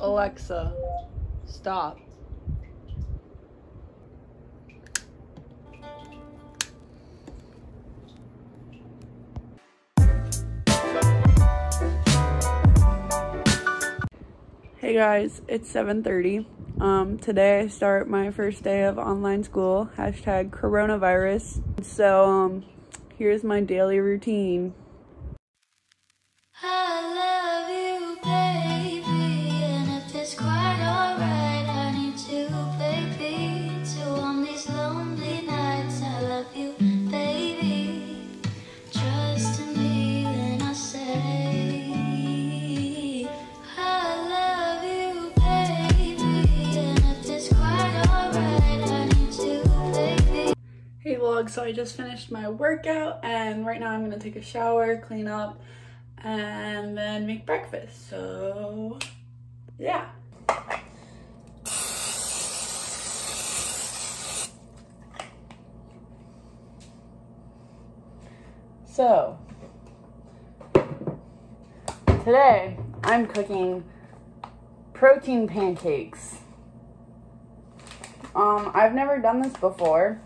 Alexa, stop. Hey guys, it's 7.30. Um, today I start my first day of online school, hashtag coronavirus. So um, here's my daily routine. Vlog. So I just finished my workout and right now I'm gonna take a shower, clean up, and then make breakfast. So yeah. So today I'm cooking protein pancakes. Um, I've never done this before,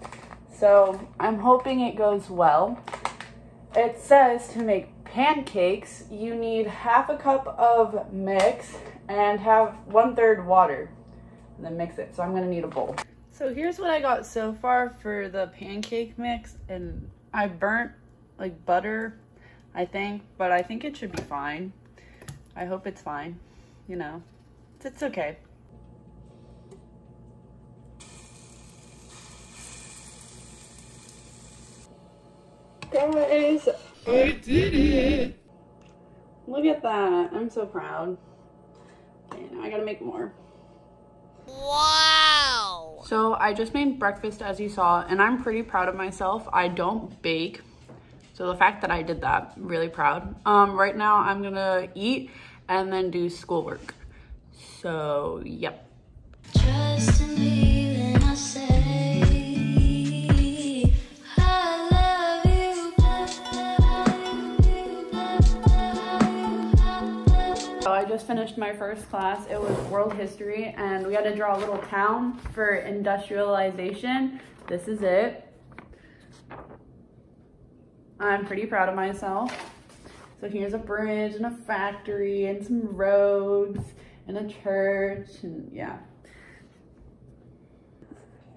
so I'm hoping it goes well. It says to make pancakes, you need half a cup of mix and have one third water and then mix it. So I'm gonna need a bowl. So here's what I got so far for the pancake mix and I burnt like butter, I think, but I think it should be fine. I hope it's fine, you know, it's okay. Guys, I did it! Look at that. I'm so proud. Okay, now I gotta make more. Wow! So I just made breakfast as you saw, and I'm pretty proud of myself. I don't bake. So the fact that I did that, I'm really proud. Um, right now I'm gonna eat and then do schoolwork. So, yep. just finished my first class. It was world history and we had to draw a little town for industrialization. This is it. I'm pretty proud of myself. So here's a bridge and a factory and some roads and a church and yeah.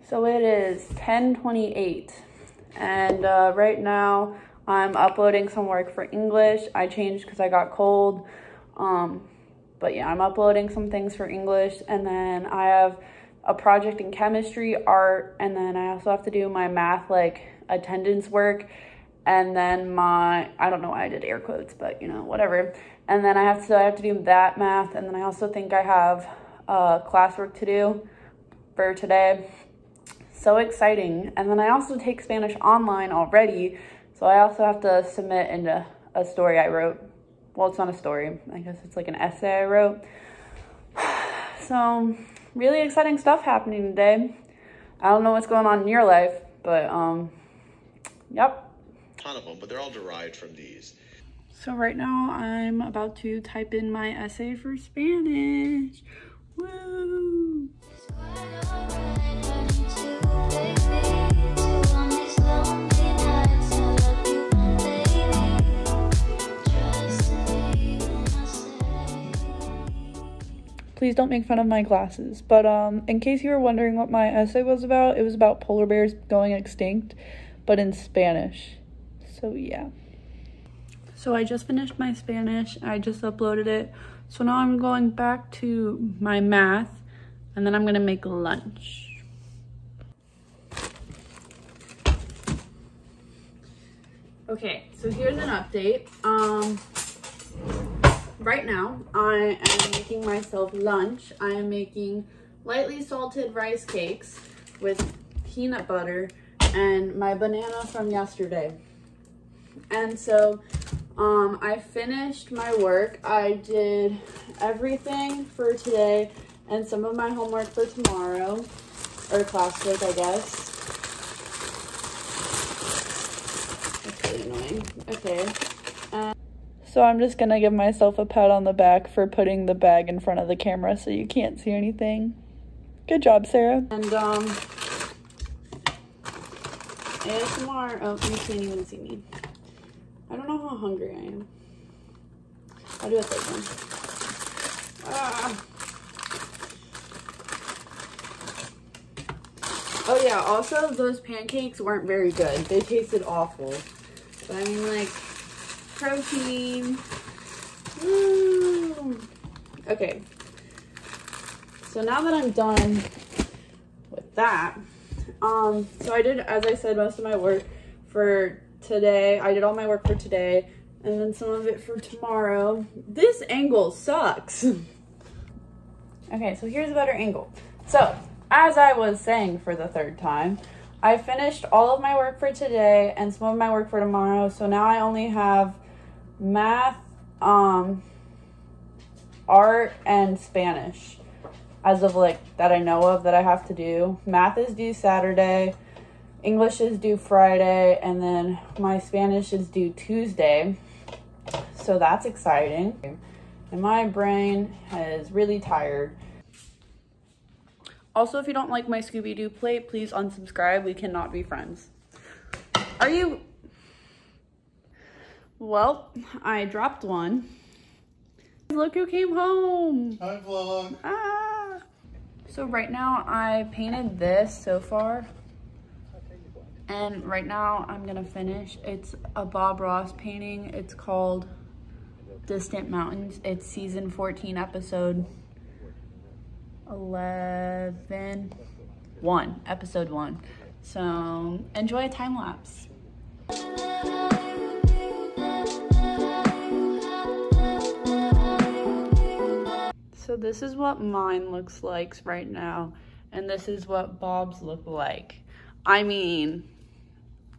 So it is 1028 and uh, right now I'm uploading some work for English. I changed because I got cold. Um, but yeah, I'm uploading some things for English and then I have a project in chemistry, art, and then I also have to do my math like attendance work and then my I don't know why I did air quotes, but you know, whatever. And then I have to I have to do that math and then I also think I have uh classwork to do for today. So exciting. And then I also take Spanish online already. So I also have to submit into a story I wrote well, it's not a story. I guess it's like an essay I wrote. So, really exciting stuff happening today. I don't know what's going on in your life, but um, yep. A Ton of them, but they're all derived from these. So right now I'm about to type in my essay for Spanish. Woo! Please don't make fun of my glasses. But um, in case you were wondering what my essay was about, it was about polar bears going extinct, but in Spanish. So yeah. So I just finished my Spanish. I just uploaded it. So now I'm going back to my math, and then I'm gonna make lunch. Okay, so here's an update. Um, right now I am making myself lunch. I am making lightly salted rice cakes with peanut butter and my banana from yesterday. And so um, I finished my work. I did everything for today and some of my homework for tomorrow, or classwork, I guess. That's really annoying. Okay. So I'm just gonna give myself a pat on the back for putting the bag in front of the camera so you can't see anything. Good job, Sara. And um, ASMR, oh, you can't even see me. I don't know how hungry I am. I'll do third one. Ah. Oh yeah, also those pancakes weren't very good. They tasted awful. But I mean like, protein. Woo. Okay. So now that I'm done with that, um, so I did, as I said, most of my work for today. I did all my work for today and then some of it for tomorrow. This angle sucks. okay, so here's a better angle. So as I was saying for the third time, I finished all of my work for today and some of my work for tomorrow. So now I only have math, um, art, and Spanish as of like that I know of that I have to do. Math is due Saturday, English is due Friday, and then my Spanish is due Tuesday. So that's exciting. And my brain is really tired. Also, if you don't like my Scooby-Doo plate, please unsubscribe. We cannot be friends. Are you... Well, I dropped one. Look who came home. Hi, vlog. Ah. So right now I painted this so far. And right now I'm gonna finish. It's a Bob Ross painting. It's called Distant Mountains. It's season 14 episode 11, 1, episode 1. So enjoy a time lapse. This is what mine looks like right now. And this is what Bob's look like. I mean,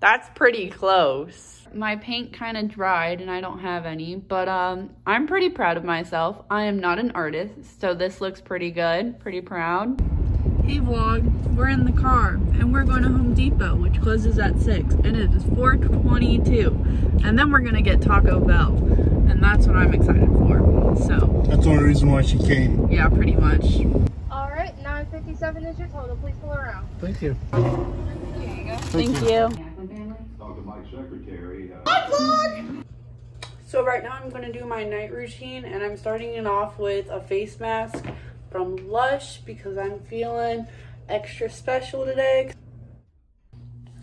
that's pretty close. My paint kind of dried and I don't have any, but um, I'm pretty proud of myself. I am not an artist, so this looks pretty good, pretty proud. Hey vlog, we're in the car and we're going to Home Depot, which closes at 6 and it is 422. And then we're gonna get Taco Bell and that's what I'm excited for, so. That's the only reason why she came. Yeah, pretty much. All right, 957 is your total. Please pull around. Thank you. Thank you. Talk to Mike's secretary. uh, So right now I'm going to do my night routine and I'm starting it off with a face mask from Lush because I'm feeling extra special today.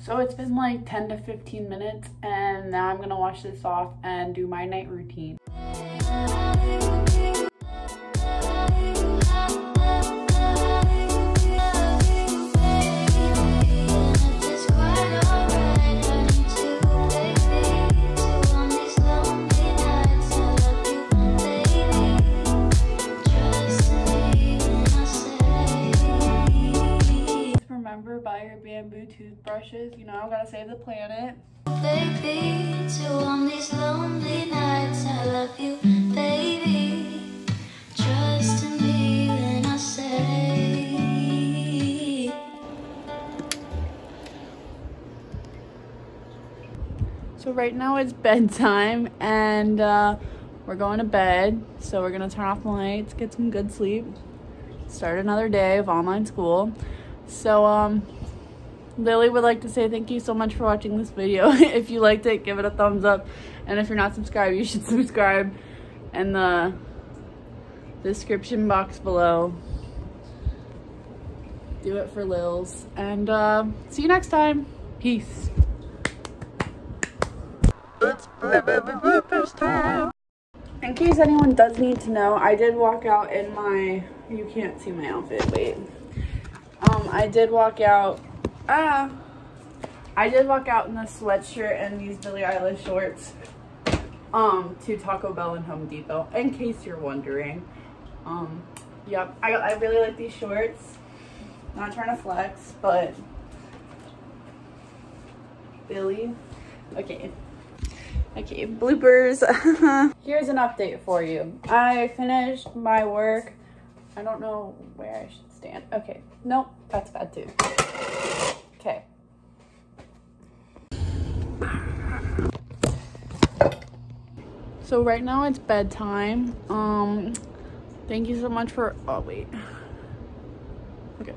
So it's been like 10 to 15 minutes and now I'm to wash this off and do my night routine. Toothbrushes. You know, I gotta save the planet. Baby, to on these lonely nights, I love you, baby. Trust in me when I say. So right now it's bedtime and uh, we're going to bed. So we're gonna turn off the lights, get some good sleep, start another day of online school. So um, Lily would like to say thank you so much for watching this video. if you liked it, give it a thumbs up. And if you're not subscribed, you should subscribe in the description box below. Do it for Lils. And uh, see you next time. Peace. It's time. In case anyone does need to know, I did walk out in my, you can't see my outfit, wait. Um, I did walk out, ah, I did walk out in a sweatshirt and these Billie Eilish shorts, um, to Taco Bell and Home Depot, in case you're wondering. Um, yep, I, I really like these shorts. Not trying to flex, but Billie, okay. Okay, bloopers. Here's an update for you. I finished my work. I don't know where I should stand. Okay, nope, that's bad too. Okay. So right now it's bedtime. Um, thank you so much for. Oh wait. Okay.